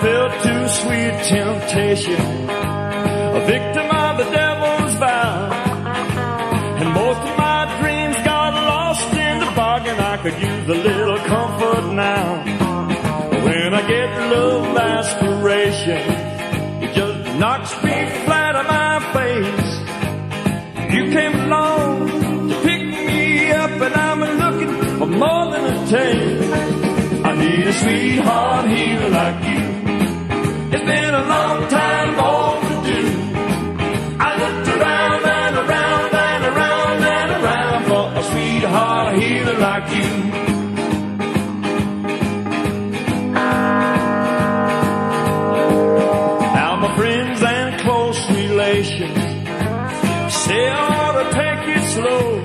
fell to sweet temptation, a victim of the devil's vow. And most of my dreams got lost in the bargain. I could use a little comfort now. When I get love aspiration, it just knocks me flat on my face. You came along to pick me up, and I'm looking for more than a taste. I need a sweetheart here sweetheart healer like you. Now my friends and close relations say I ought to take it slow,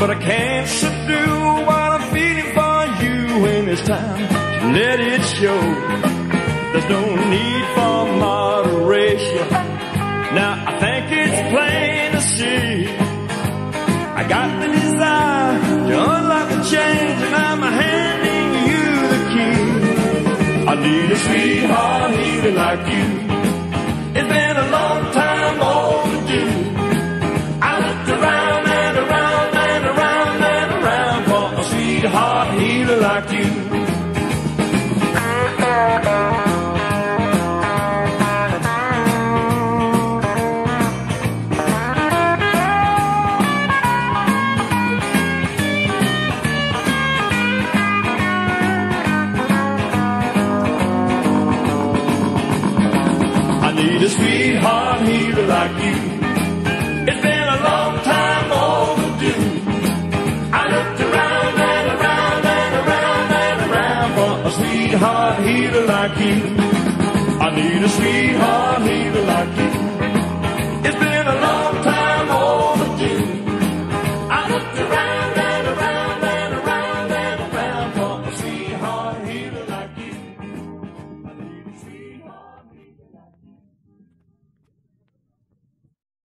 but I can't subdue what I'm feeling for you when it's time to let it show. There's no need for moderation. Now I think I got the desire to unlock the chains and I'm handing you the key. I need a sweetheart healer like you. It's been a long time overdue. I looked around and around and around and around for a sweetheart healer like you. Need a sweetheart healer like you. It's been a long time overdue. I looked around and around and around and around for a sweetheart healer like you. I need a sweetheart healer like you. It's been